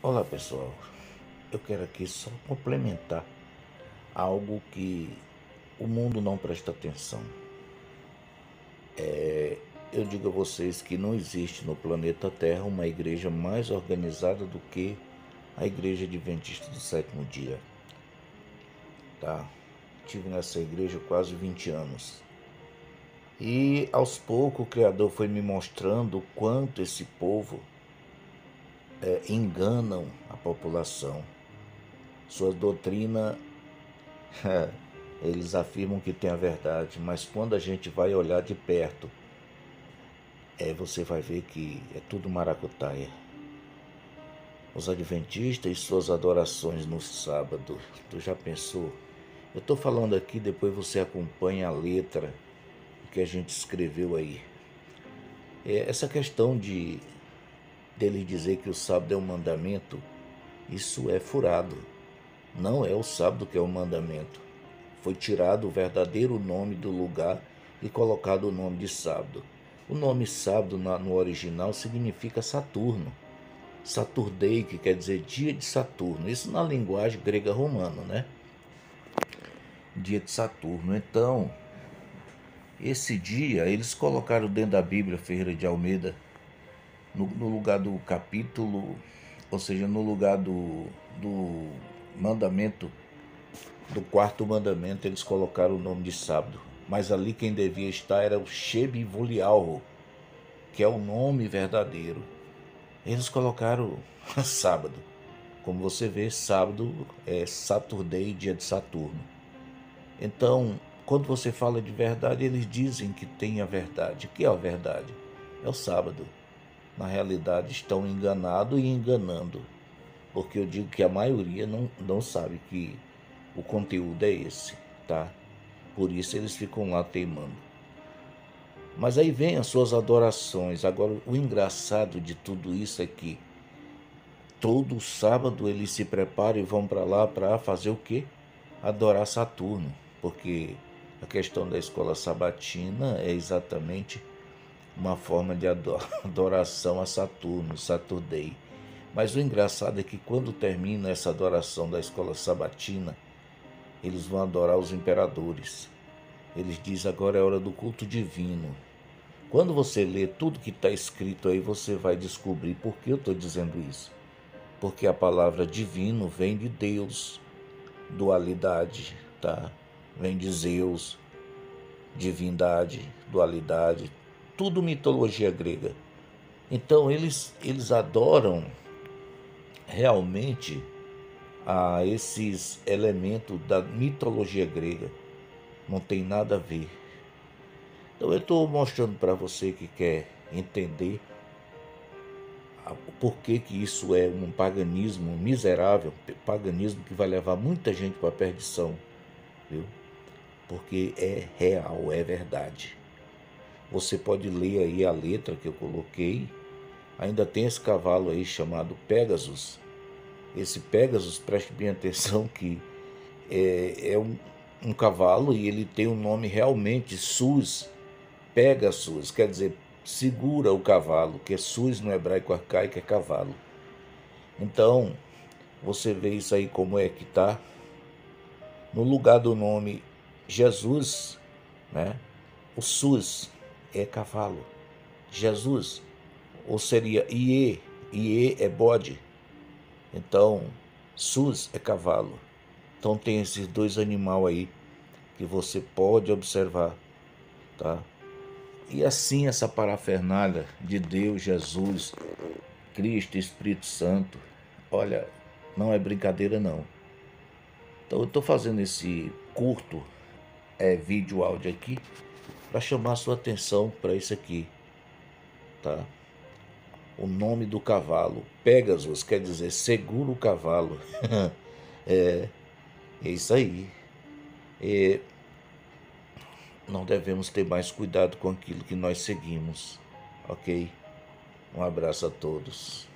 Olá pessoal, eu quero aqui só complementar algo que o mundo não presta atenção. É, eu digo a vocês que não existe no planeta Terra uma igreja mais organizada do que a Igreja Adventista do Sétimo Dia. Tá? Tive nessa igreja quase 20 anos. E aos poucos o Criador foi me mostrando o quanto esse povo é, enganam a população. Sua doutrina, eles afirmam que tem a verdade, mas quando a gente vai olhar de perto, é, você vai ver que é tudo maracutaia. Os adventistas e suas adorações no sábado, tu já pensou? Eu estou falando aqui, depois você acompanha a letra que a gente escreveu aí. É, essa questão de dele dizer que o sábado é um mandamento, isso é furado. Não é o sábado que é o mandamento. Foi tirado o verdadeiro nome do lugar e colocado o nome de sábado. O nome sábado no original significa Saturno. Saturdei, que quer dizer dia de Saturno. Isso na linguagem grega romana, né? Dia de Saturno. Então, esse dia eles colocaram dentro da Bíblia Ferreira de Almeida no, no lugar do capítulo, ou seja, no lugar do, do mandamento, do quarto mandamento, eles colocaram o nome de sábado. Mas ali quem devia estar era o Shebe Vulialro, que é o nome verdadeiro. Eles colocaram sábado. Como você vê, sábado é Saturday, dia de Saturno. Então, quando você fala de verdade, eles dizem que tem a verdade. O que é a verdade? É o sábado na realidade estão enganados e enganando. Porque eu digo que a maioria não, não sabe que o conteúdo é esse, tá? Por isso eles ficam lá teimando. Mas aí vem as suas adorações. Agora, o engraçado de tudo isso é que todo sábado eles se preparam e vão para lá para fazer o quê? Adorar Saturno. Porque a questão da escola sabatina é exatamente uma forma de adoração a Saturno, Saturday. Mas o engraçado é que quando termina essa adoração da escola sabatina, eles vão adorar os imperadores. Eles dizem agora é hora do culto divino. Quando você lê tudo que está escrito aí, você vai descobrir por que eu estou dizendo isso. Porque a palavra divino vem de Deus, dualidade, tá? Vem de Zeus, divindade, dualidade, tudo mitologia grega. Então eles, eles adoram realmente a esses elementos da mitologia grega. Não tem nada a ver. Então eu estou mostrando para você que quer entender o porquê que isso é um paganismo miserável, paganismo que vai levar muita gente para a perdição, viu? Porque é real, é verdade. Você pode ler aí a letra que eu coloquei. Ainda tem esse cavalo aí chamado Pegasus. Esse Pegasus, preste bem atenção que é, é um, um cavalo e ele tem o um nome realmente Sus, Pegasus, quer dizer, segura o cavalo, que é Sus no hebraico arcaico é cavalo. Então, você vê isso aí como é que tá. No lugar do nome Jesus, né? O Sus é cavalo. Jesus, ou seria Ie, Ie é bode. Então, Sus é cavalo. Então tem esses dois animais aí que você pode observar, tá? E assim essa parafernália de Deus, Jesus, Cristo, Espírito Santo, olha, não é brincadeira não. Então eu estou fazendo esse curto é, vídeo áudio aqui para chamar sua atenção para isso aqui, tá? O nome do cavalo, Pegasus, quer dizer segura o cavalo. é, é isso aí. É, não devemos ter mais cuidado com aquilo que nós seguimos, ok? Um abraço a todos.